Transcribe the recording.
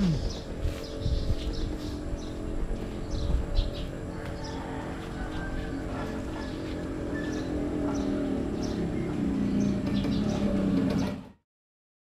Hmm.